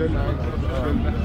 Schön, schön, schön.